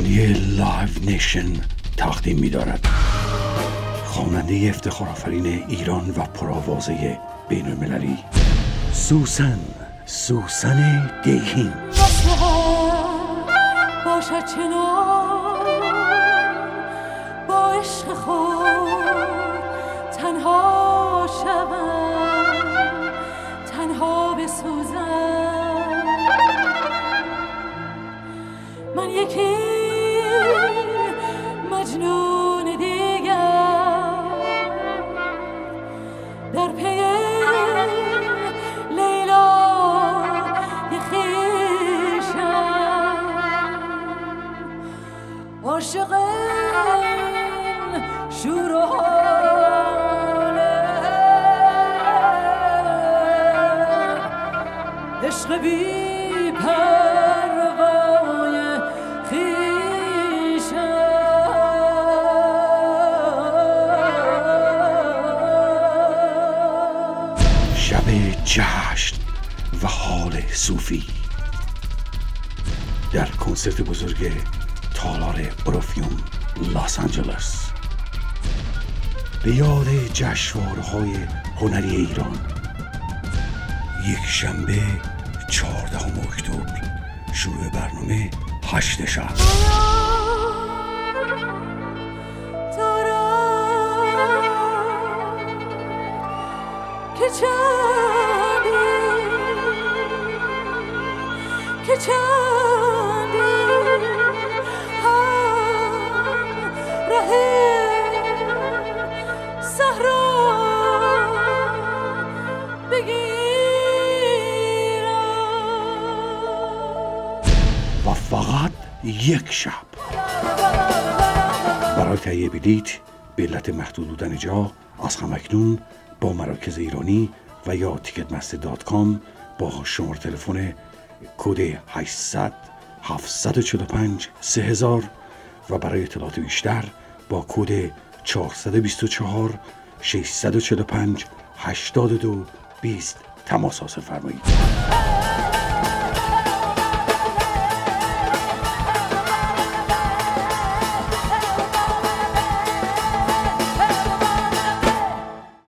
کمپانی Live Nation تقدیم می دارد خواننده افتخار آفرین ایران و پرآوازه بین المللی سوسن سوسن دیهیم باشد چنان با عشق خود تنها شوم تنها بسوزم. من یکی مجنون دیگر. در پی لیلا خویشم عاشق شور و عشق بی پروای شب جشن و حال صوفی. در کنسرت بزرگ تالار اروفیوم لاس آنجلس. به یاد جشنواره‌های هنری ایران. یک شنبه چهاردهم اکتبر شروع برنامه هشت شب. چندی؟ که چندی؟ صحرا بگیرم. و فقط یک شب. برای تهیه بلیت به علت محدود بودن جا از همکنون با مراکز ایرانی و یا تیکت دات کام با شماره تلفن کد 800 745 3000 و برای اطلاعات بیشتر با کد 424 645 82 20 تماس حاصل فرمایید.